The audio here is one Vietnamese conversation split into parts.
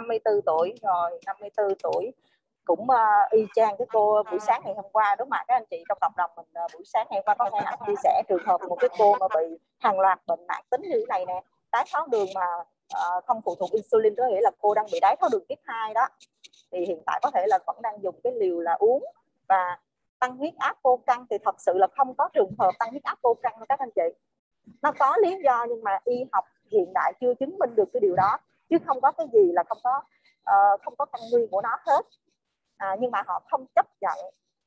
54 tuổi rồi 54 tuổi cũng uh, y chang cái cô buổi sáng ngày hôm qua. Đúng không ạ các anh chị trong cộng đồng mình uh, buổi sáng ngày hôm qua có nghe anh chia sẻ trường hợp một cái cô mà bị hàng loạt bệnh mạng tính như thế này nè. Đái tháo đường mà uh, không phụ thuộc insulin có nghĩa là cô đang bị đái tháo đường tiếp 2 đó. Thì hiện tại có thể là vẫn đang dùng cái liều là uống và tăng huyết áp vô căng thì thật sự là không có trường hợp tăng huyết áp vô căng các anh chị. Nó có lý do nhưng mà y học hiện đại chưa chứng minh được cái điều đó chứ không có cái gì là không có uh, không có căn nguyên của nó hết. À, nhưng mà họ không chấp nhận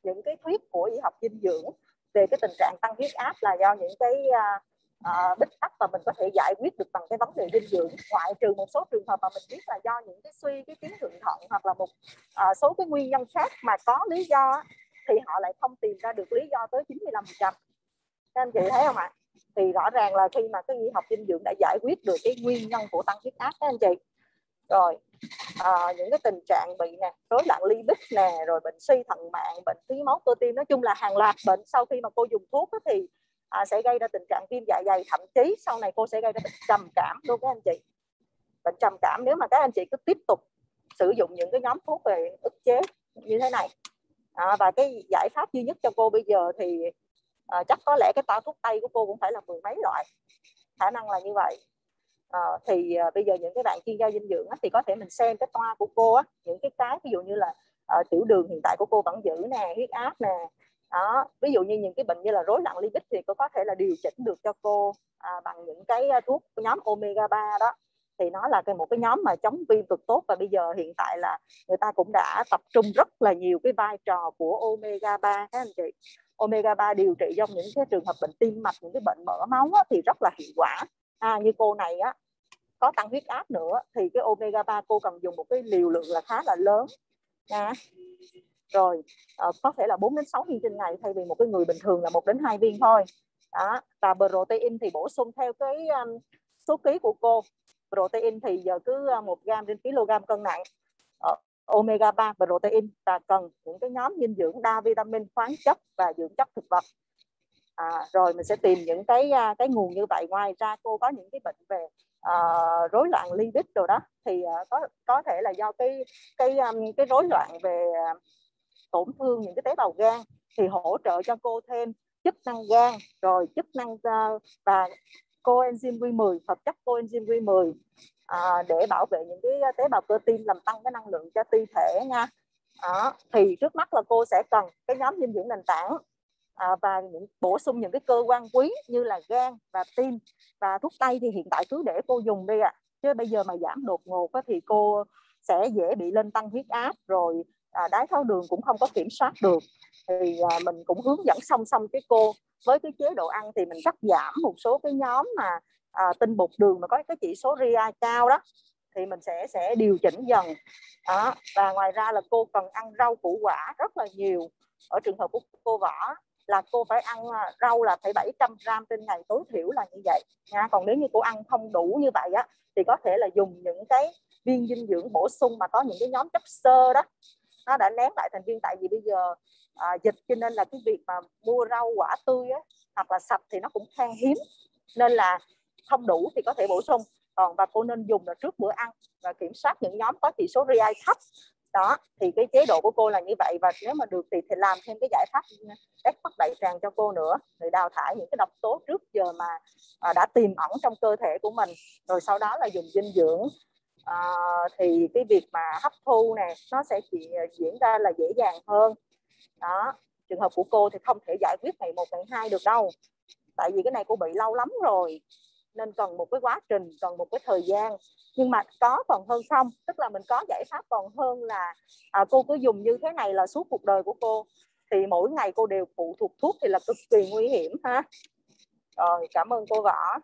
những cái thuyết của y học dinh dưỡng về cái tình trạng tăng huyết áp là do những cái uh, uh, bích tắc và mình có thể giải quyết được bằng cái vấn đề dinh dưỡng. Ngoại trừ một số trường hợp mà mình biết là do những cái suy cái tuyến thượng thận hoặc là một uh, số cái nguyên nhân khác mà có lý do thì họ lại không tìm ra được lý do tới 95 trăm. Các anh chị thấy không ạ? Thì rõ ràng là khi mà cái y học dinh dưỡng đã giải quyết được cái nguyên nhân của tăng huyết áp các anh chị. Rồi à, những cái tình trạng bị nè rối loạn lipid nè rồi bệnh suy thận mạng bệnh thiếu máu cơ tim nói chung là hàng loạt bệnh sau khi mà cô dùng thuốc đó thì à, sẽ gây ra tình trạng viêm dạ dày thậm chí sau này cô sẽ gây ra bệnh trầm cảm luôn các anh chị. Bệnh trầm cảm nếu mà các anh chị cứ tiếp tục sử dụng những cái nhóm thuốc về ức chế như thế này. À, và cái giải pháp duy nhất cho cô bây giờ thì à, chắc có lẽ cái toa thuốc tây của cô cũng phải là mười mấy loại. Khả năng là như vậy. À, thì à, bây giờ những cái bạn chuyên gia dinh dưỡng á, thì có thể mình xem cái toa của cô á, những cái cái ví dụ như là à, tiểu đường hiện tại của cô vẫn giữ nè huyết áp nè. Đó ví dụ như những cái bệnh như là rối loạn lipid thì cô có thể là điều chỉnh được cho cô à, bằng những cái thuốc nhóm omega 3 đó. Thì nó là cái một cái nhóm mà chống viêm cực tốt và bây giờ hiện tại là người ta cũng đã tập trung rất là nhiều cái vai trò của omega 3 các anh chị? Omega 3 điều trị trong những cái trường hợp bệnh tim mạch những cái bệnh mỡ máu á, thì rất là hiệu quả. À, như cô này á có tăng huyết áp nữa thì cái omega 3 cô cần dùng một cái liều lượng là khá là lớn. Nha rồi à, có thể là 4 đến 6 viên trên ngày thay vì một cái người bình thường là một đến hai viên thôi. Đó và protein thì bổ sung theo cái um, số ký của cô. Protein thì giờ cứ ờ, một gram trên kg cân nặng. Ờ, omega 3 protein và cần những cái nhóm dinh dưỡng đa vitamin khoáng chất và dưỡng chất thực vật. À, rồi mình sẽ tìm những cái à, cái nguồn như vậy. Ngoài ra cô có những cái bệnh về uh, rối loạn lipid rồi đó. Thì uh, có có thể là do cái cái um, cái rối loạn về uh, tổn thương những cái tế bào gan thì hỗ trợ cho cô thêm chức năng gan rồi chức năng uh, và coenzyme Q10 hợp chất coenzyme Q10 à, để bảo vệ những cái tế bào cơ tim làm tăng cái năng lượng cho ti thể nha đó. thì trước mắt là cô sẽ cần cái nhóm dinh dưỡng nền tảng à, và những bổ sung những cái cơ quan quý như là gan và tim và thuốc tây thì hiện tại cứ để cô dùng đi ạ à. chứ bây giờ mà giảm đột ngột á, thì cô sẽ dễ bị lên tăng huyết áp rồi à, đái tháo đường cũng không có kiểm soát được thì à, mình cũng hướng dẫn song song cái cô với cái chế độ ăn thì mình cắt giảm một số cái nhóm mà à, tinh bột đường mà có cái chỉ số RIA cao đó thì mình sẽ sẽ điều chỉnh dần. Đó và ngoài ra là cô cần ăn rau củ quả rất là nhiều. Ở trường hợp của cô võ là cô phải ăn à, rau là phải 700 gram trên ngày tối thiểu là như vậy. Nha còn nếu như cô ăn không đủ như vậy á thì có thể là dùng những cái viên dinh dưỡng bổ sung mà có những cái nhóm chất xơ đó. Nó đã nén lại thành viên tại vì bây giờ à, dịch cho nên là cái việc mà mua rau quả tươi á, hoặc là sạch thì nó cũng khan hiếm. Nên là không đủ thì có thể bổ sung. Còn và cô nên dùng là trước bữa ăn và kiểm soát những nhóm có chỉ số RI thấp. Đó thì cái chế độ của cô là như vậy. Và nếu mà được thì thì làm thêm cái giải pháp ép bắt đại tràng cho cô nữa để đào thải những cái độc tố trước giờ mà à, đã tiềm ẩn trong cơ thể của mình. Rồi sau đó là dùng dinh dưỡng. À, thì cái việc mà hấp thu nè nó sẽ chỉ à, diễn ra là dễ dàng hơn. Đó trường hợp của cô thì không thể giải quyết ngày một ngày hai được đâu. Tại vì cái này cô bị lâu lắm rồi nên cần một cái quá trình cần một cái thời gian. Nhưng mà có còn hơn không? Tức là mình có giải pháp còn hơn là à, cô cứ dùng như thế này là suốt cuộc đời của cô. Thì mỗi ngày cô đều phụ thuộc thuốc thì là cực kỳ nguy hiểm ha. Rồi cảm ơn cô võ.